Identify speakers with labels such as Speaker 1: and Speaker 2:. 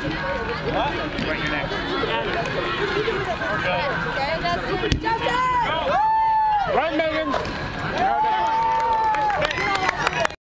Speaker 1: Right your neck.
Speaker 2: Okay, that's
Speaker 1: Megan.